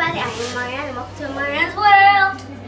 everybody, I am Marianne. Welcome to Marianne's World.